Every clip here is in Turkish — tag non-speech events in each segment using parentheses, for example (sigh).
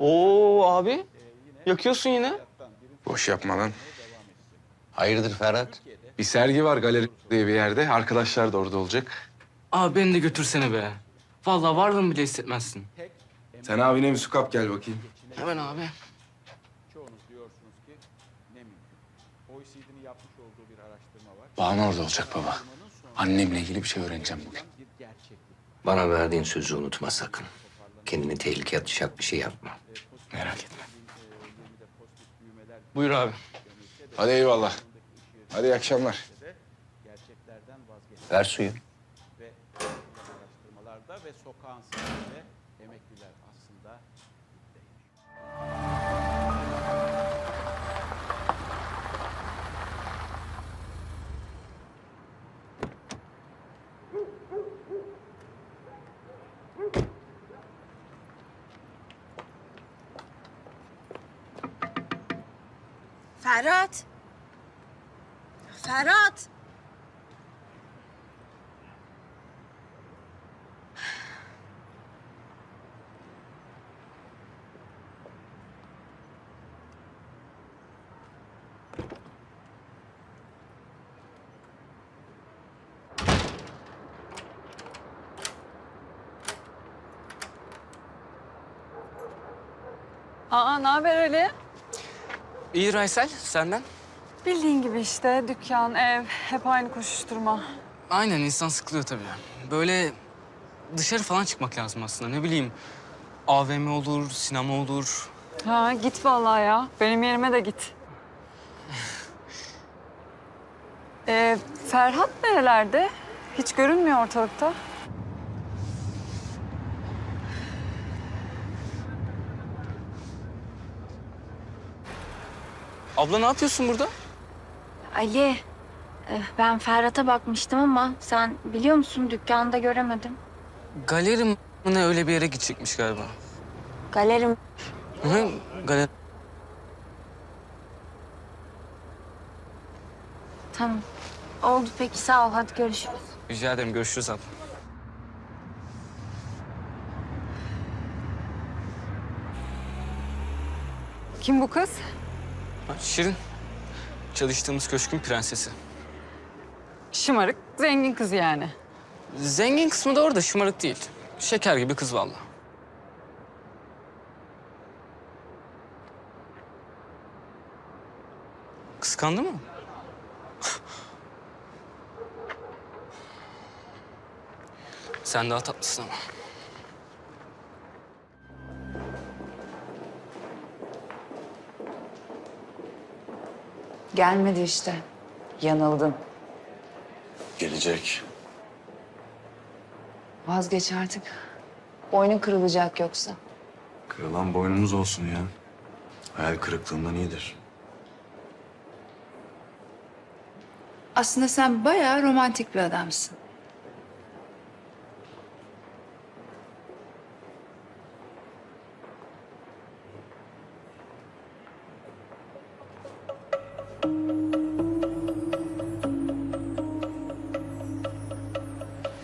Oo abi. Yakıyorsun yine. Boş yapma lan. Hayırdır Ferhat? Bir sergi var galeri diye bir yerde. Arkadaşlar da orada olacak. Abi beni de götürsene be. Vallahi varlığımı bile hissetmezsin. Sen abine bir su kap gel bakayım. Hemen abi. çoğunuz diyorsunuz ki ne mümkün. OECD'nin yapmış olduğu bir araştırma var. Banu orada olacak baba. Annemle ilgili bir şey öğreneceğim bugün. Bana verdiğin sözü unutma sakın. Kendini tehlikeye atacak bir şey yapma. Merak etme. Buyur abi. Hadi eyvallah. Hadi iyi akşamlar. Ver suyu. ve sokağın emekliler Ferhat. Ferhat. Aa, ne haber Ali? İyi Raysel senden. Bildiğin gibi işte dükkan, ev, hep aynı koşuşturma. Aynen insan sıkılıyor tabii. Böyle dışarı falan çıkmak lazım aslında. Ne bileyim AVM olur, sinema olur. Ha git vallahi ya. Benim yerime de git. (laughs) Ee, Ferhat nerelerde? Hiç görünmüyor ortalıkta. Abla ne yapıyorsun burada? Ali. eh, Ben Ferhat'a bakmıştım ama sen biliyor musun dükkanda göremedim. Galeri mi ne öyle bir yere gidecekmiş galiba. Galerim. Hı hı, galeri. Tamam. Oldu peki sağ ol hadi görüşürüz. Rica ederim görüşürüz abla. Kim bu kız? Ha, Şirin. Çalıştığımız köşkün prensesi. Şımarık, zengin kız yani. Zengin kısmı da orada şımarık değil. Şeker gibi kız vallahi. Kıskandı mı? (laughs) Sen daha tatlısın ama. Gelmedi işte. Yanıldın. Gelecek. Vazgeç artık. Boynun kırılacak yoksa. Kırılan boynumuz olsun ya. Hayal kırıklığından iyidir. Aslında sen bayağı romantik bir adamsın.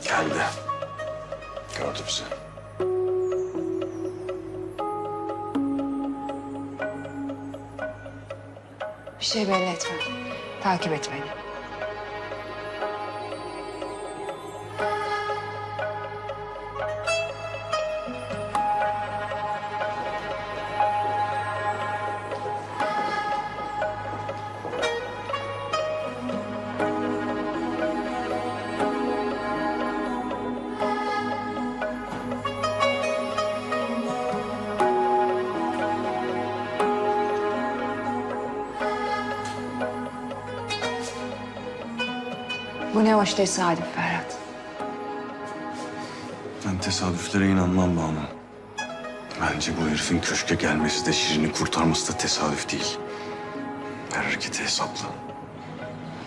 Geldi. Gördü bizi. Bir şey belli etme. Takip et beni. Bu ne hoş tesadüf Ferhat. Ben tesadüflere inanmam Banu. Bence bu herifin köşke gelmesi de Şirin'i kurtarması da tesadüf değil. Her hareketi hesaplı.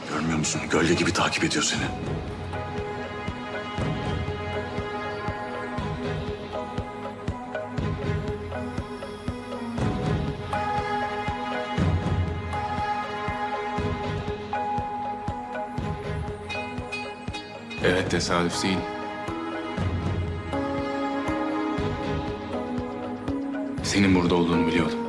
Görmüyor musun? Gölge gibi takip ediyor seni. Evet tesadüf değil. Senin burada olduğunu biliyordum.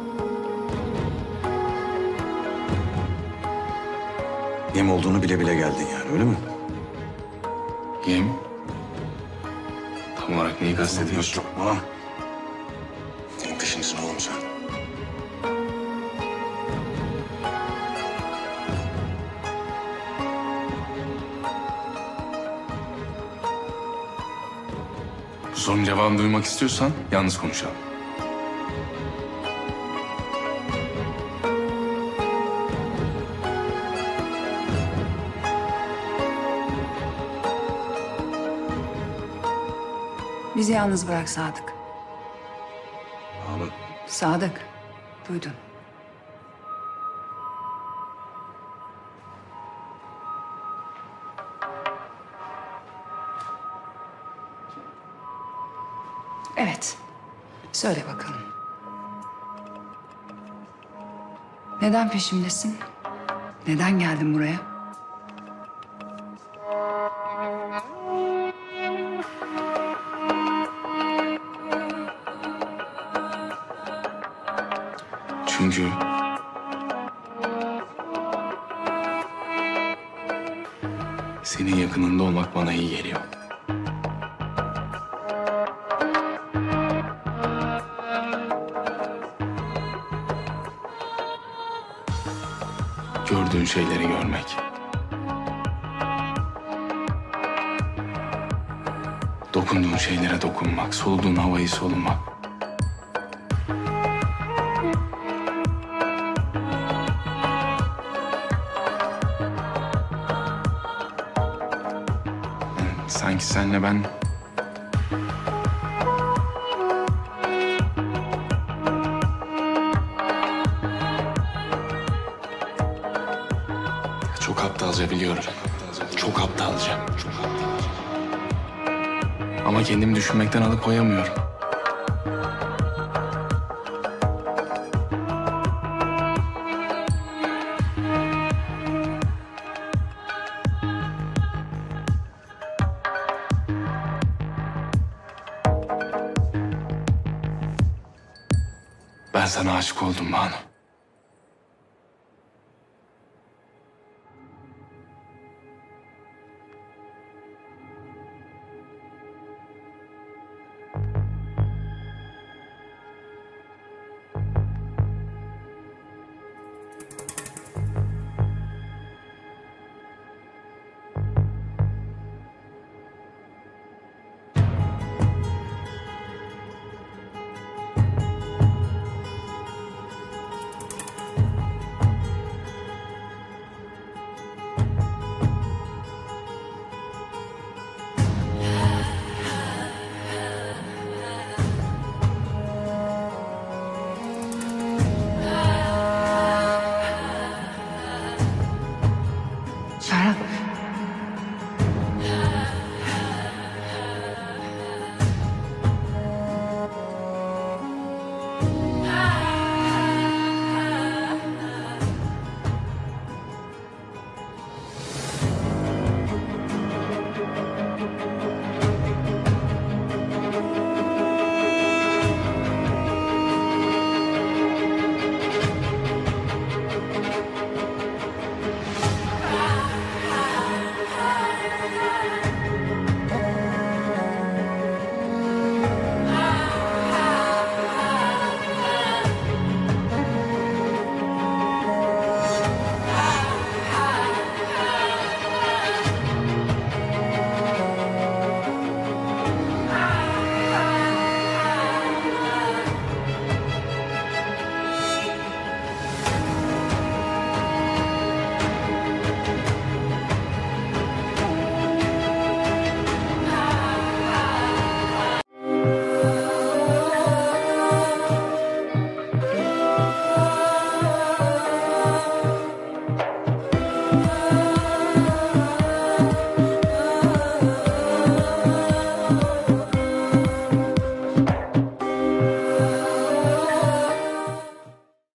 Yem olduğunu bile bile geldin yani öyle mi? Yem. Tam olarak neyi kastediyorsun? Yok bana. Bu sorunun cevabını duymak istiyorsan yalnız konuşalım. Bizi yalnız bırak Sadık. Banu. Sadık. Duydun. Evet. Söyle bakalım. Neden peşimdesin? Neden geldin buraya? Çünkü... Senin yakınında olmak bana iyi geliyor. Gördüğün şeyleri görmek. Dokunduğun şeylere dokunmak, soluduğun havayı solumak. Sanki senle ben çok aptalca biliyorum. Çok aptalca. Ama kendimi düşünmekten alıkoyamıyorum. Ben sana aşık oldum Banu.